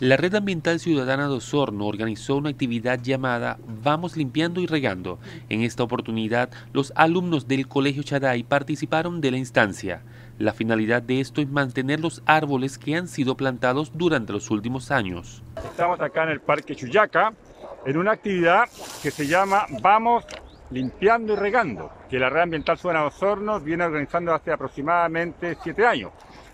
La Red Ambiental Ciudadana de Osorno organizó una actividad llamada Vamos limpiando y regando. En esta oportunidad, los alumnos del Colegio Chaday participaron de la instancia. La finalidad de esto es mantener los árboles que han sido plantados durante los últimos años. Estamos acá en el Parque Chuyaca en una actividad que se llama Vamos limpiando y regando, que la Red Ambiental Ciudadana de Osorno viene organizando hace aproximadamente siete años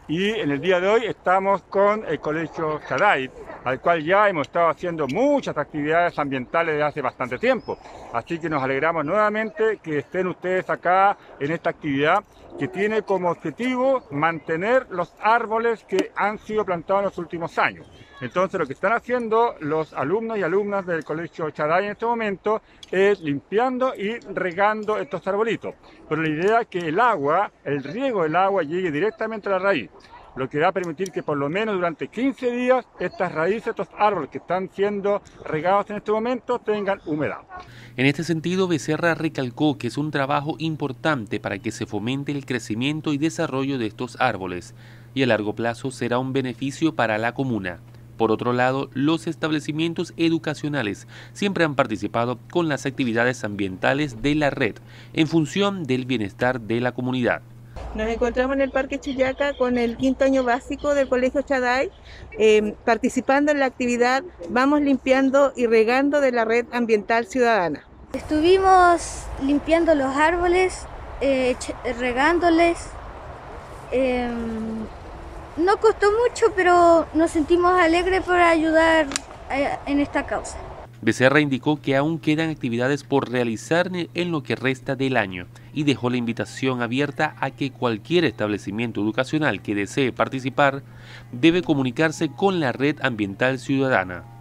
y en el día de hoy estamos con el Colegio Chaday, al cual ya hemos estado haciendo muchas actividades ambientales desde hace bastante tiempo. Así que nos alegramos nuevamente que estén ustedes acá en esta actividad que tiene como objetivo mantener los árboles que han sido plantados en los últimos años. Entonces lo que están haciendo los alumnos y alumnas del Colegio Chaday en este momento es limpiando y regando estos arbolitos. Pero la idea es que el agua, el riego del agua llegue directamente a la raíz lo que va a permitir que por lo menos durante 15 días estas raíces, estos árboles que están siendo regados en este momento tengan humedad. En este sentido, Becerra recalcó que es un trabajo importante para que se fomente el crecimiento y desarrollo de estos árboles y a largo plazo será un beneficio para la comuna. Por otro lado, los establecimientos educacionales siempre han participado con las actividades ambientales de la red en función del bienestar de la comunidad. Nos encontramos en el Parque Chuyaca con el quinto año básico del Colegio Chaday, eh, participando en la actividad Vamos limpiando y regando de la red ambiental ciudadana. Estuvimos limpiando los árboles, eh, regándoles. Eh, no costó mucho, pero nos sentimos alegres por ayudar eh, en esta causa. Becerra indicó que aún quedan actividades por realizar en lo que resta del año y dejó la invitación abierta a que cualquier establecimiento educacional que desee participar debe comunicarse con la Red Ambiental Ciudadana.